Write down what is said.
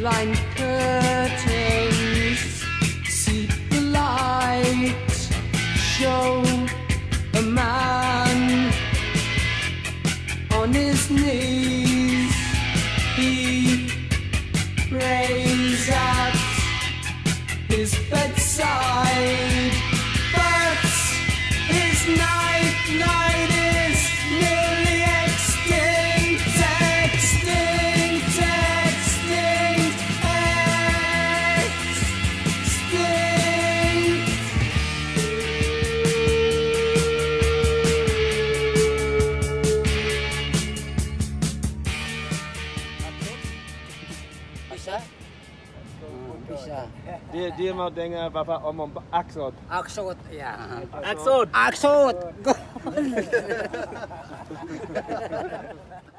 line curtains. Seek the light. Show a man on his knees. He prays at his bedside. de dingen waar we om op axot. Axot, ja. Axot. Axot.